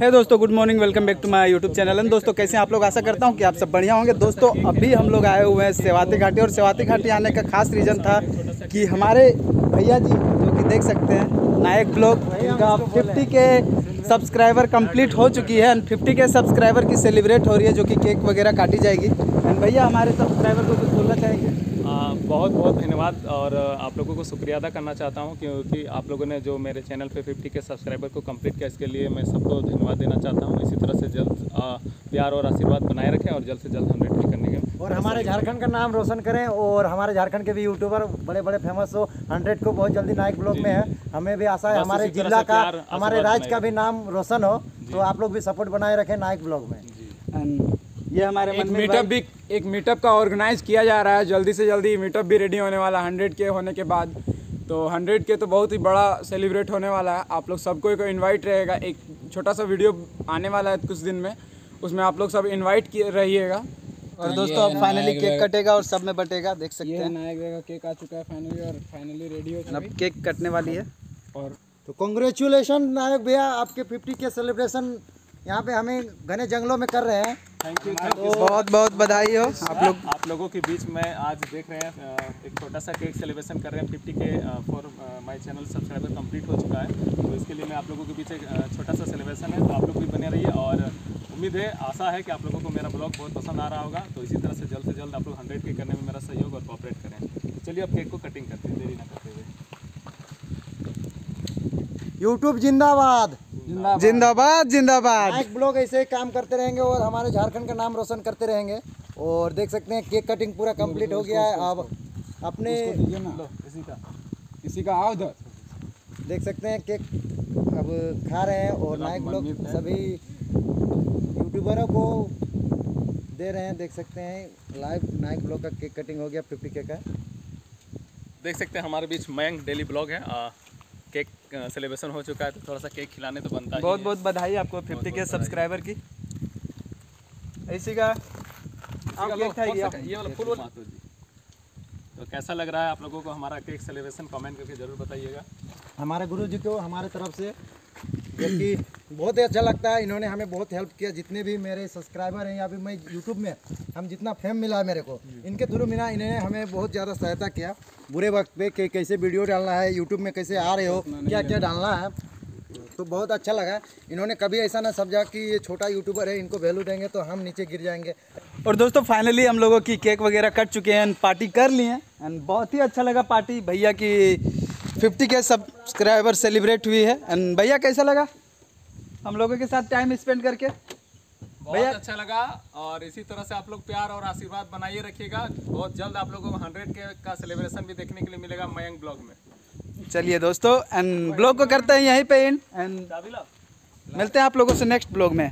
है दोस्तों good morning welcome back to my YouTube channel and दोस्तों, कैसे आप लोग? आशा करता हूँ कि आप सब बढ़िया होंगे। दोस्तों, अभी हम लोग आए हुए हैं सेवाती घाटी। और सेवाती घाटी आने का खास रीज़न था कि हमारे भैया जी, जो कि देख सकते हैं, नायक ब्लॉग का फिफ्टी के सब्सक्राइबर कंप्लीट हो चुकी है। एंड फिफ्टी के सब्सक्राइबर की सेलिब्रेट हो रही है, जो कि केक वगैरह काटी जाएगी। एंड भैया हमारे सब्सक्राइबर को कुछ बोलना चाहेंगे? आ, बहुत बहुत धन्यवाद और आप लोगों को शुक्रिया अदा करना चाहता हूँ क्योंकि आप लोगों ने जो मेरे चैनल पे 50 के सब्सक्राइबर को कंप्लीट किया इसके लिए मैं सबको धन्यवाद देना चाहता हूँ। इसी तरह से जल्द आ, प्यार और आशीर्वाद बनाए रखें और जल्द से जल्द हंड्रेड के करने के और हमारे झारखंड का नाम रोशन करें और हमारे झारखंड के भी यूट्यूबर बड़े बड़े फ़ेमस हो हंड्रेड को बहुत जल्दी नायक ब्लॉग में है। हमें भी आशा है हमारे जिला का हमारे राज्य का भी नाम रोशन हो तो आप लोग भी सपोर्ट बनाए रखें नायक ब्लॉग में। एंड ये हमारे एक मीटअप भी एक मीटअप का ऑर्गेनाइज किया जा रहा है। जल्दी से जल्दी मीटअप भी रेडी होने वाला हंड्रेड के होने के बाद। तो हंड्रेड के तो बहुत ही बड़ा सेलिब्रेट होने वाला है। आप लोग सबको को इनवाइट रहेगा। एक छोटा सा वीडियो आने वाला है कुछ दिन में। उसमें आप लोग सब इनवाइट किए रहिएगा। और दोस्तों अब फाइनली केक कटेगा और सब में बटेगा। देख सकते हैं। नायक का केक आ चुका है फाइनली और फाइनली रेडी हो चुका। अब केक कटने वाली है। और तो कॉन्ग्रेचुलेशन नायक भैया। आपके 50 के सेलिब्रेशन यहाँ पे हमें घने जंगलों में कर रहे हैं। थैंक यू बहुत बहुत बधाई हो। आप लोग आप लोगों के बीच में आज देख रहे हैं एक छोटा सा केक सेलिब्रेशन कर रहे हैं। 50 K for my channel subscriber complete हो चुका है। तो इसके लिए मैं आप लोगों के बीच एक छोटा सा सेलिब्रेशन है। तो आप लोग भी बने रहिए और उम्मीद है आशा है कि आप लोगों को मेरा ब्लॉग बहुत पसंद आ रहा होगा। तो इसी तरह से जल्द से जल्द आप लोग हंड्रेड के करने में मेरा सहयोग और कॉपरेट करें। तो चलिए अब केक को कटिंग करते हैं। देरी ना करते हुए यूट्यूब जिंदाबाद। जिंदाबाद। जिंदाबाद नाइक ब्लॉग ऐसे ही काम करते रहेंगे और हमारे झारखंड का नाम रोशन करते रहेंगे। और देख सकते हैं केक कटिंग पूरा कंप्लीट हो गया है। अब अपने इसी का। किसी का आओ उधर देख सकते हैं केक अब खा रहे हैं और नायक ब्लॉग सभी यूट्यूबरों को दे रहे हैं। देख सकते हैं लाइव नाइक ब्लॉग का केक कटिंग हो गया फिफ्टी के का। देख सकते हैं हमारे बीच मयंक डेली ब्लॉग है। आ, सेलिब्रेशन हो चुका है तो थोड़ा सा केक खिलाने तो बनता है बहुत बहुत बधाई आपको 50 के सब्सक्राइबर की। ऐसी का इसी का ये वाला फुल वाला। तो कैसा लग रहा है आप लोगों को हमारा केक सेलिब्रेशन कमेंट करके ज़रूर बताइएगा। हमारे गुरु जी को हमारे तरफ़ से क्योंकि बहुत ही अच्छा लगता है। इन्होंने हमें बहुत हेल्प किया। जितने भी मेरे सब्सक्राइबर हैं या फिर मैं यूट्यूब में, हम जितना फेम मिला है मेरे को, इनके थ्रू मिला, इन्होंने हमें बहुत ज़्यादा सहायता किया। बुरे वक्त पे कि कैसे वीडियो डालना है यूट्यूब में कैसे आ रहे हो क्या क्या डालना है तो बहुत अच्छा लगा। इन्होंने कभी ऐसा ना समझा कि ये छोटा यूट्यूबर है, इनको वैल्यू देंगे तो हम नीचे गिर जाएँगे। और दोस्तों फाइनली हम लोगों की केक वगैरह कट चुके हैं पार्टी कर ली है एंड बहुत ही अच्छा लगा पार्टी भैया की 50 के सब्सक्राइबर सेलिब्रेट हुई है। एंड भैया कैसा लगा? हम लोगों के साथ टाइम स्पेंड करके। बहुत अच्छा लगा और इसी तरह से आप लोग प्यार और आशीर्वाद बनाइए रखिएगा। बहुत जल्द आप लोगों को हंड्रेड के का सेलिब्रेशन भी देखने के लिए मिलेगा मयंक ब्लॉग में। चलिए दोस्तों एंड ब्लॉग को करते हैं यहीं पे एंड मिलते हैं आप लोगों से नेक्स्ट ब्लॉग में।